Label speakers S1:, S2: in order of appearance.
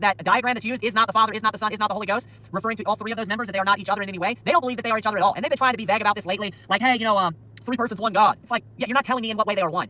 S1: that diagram that's used is not the Father, is not the Son, is not the Holy Ghost, referring to all three of those members that they are not each other in any way. They don't believe that they are each other at all. And they've been trying to be vague about this lately, like, hey, you know, um, three persons, one God. It's like, yeah, you're not telling me in what way they are one.